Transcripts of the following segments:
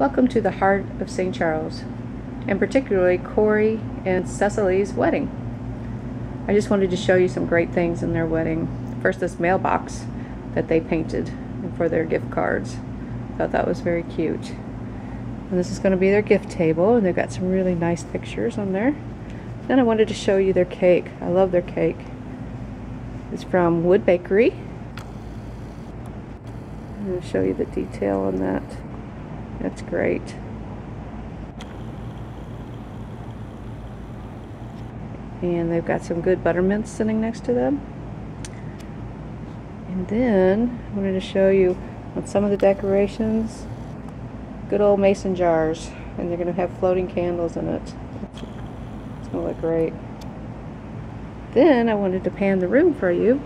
Welcome to the heart of St. Charles, and particularly Corey and Cecily's wedding. I just wanted to show you some great things in their wedding. First, this mailbox that they painted for their gift cards. Thought that was very cute. And this is going to be their gift table, and they've got some really nice pictures on there. Then I wanted to show you their cake. I love their cake. It's from Wood Bakery. I'm going to show you the detail on that. That's great. And they've got some good buttermints sitting next to them. And then I wanted to show you on some of the decorations, good old mason jars. And they're going to have floating candles in it. It's, going to look great. Then I wanted to pan the room for you.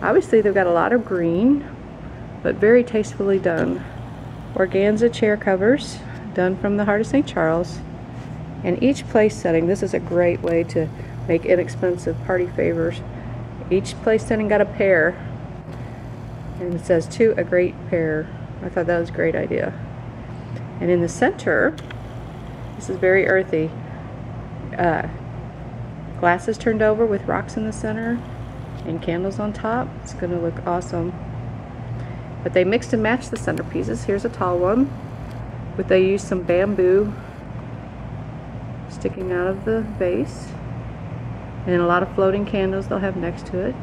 Obviously they've got a lot of green, but very tastefully done organza chair covers done from the Heart of St. Charles. And each place setting, this is a great way to make inexpensive party favors. Each place setting got a pair. And it says to a great pair. I thought that was a great idea. And in the center, this is very earthy. Uh, glasses turned over with rocks in the center and candles on top. It's going to look awesome. But they mixed and matched the centerpieces. Here's a tall one. But they used some bamboo sticking out of the base. And a lot of floating candles they'll have next to it.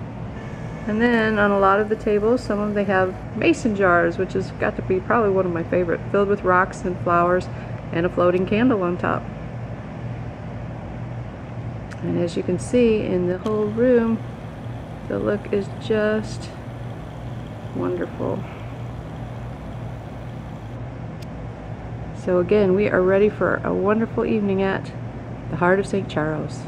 And then on a lot of the tables, some of them they have mason jars, which has got to be probably one of my favorite, filled with rocks and flowers and a floating candle on top. And as you can see in the whole room, the look is just Wonderful. So again, we are ready for a wonderful evening at the Heart of St. Charles.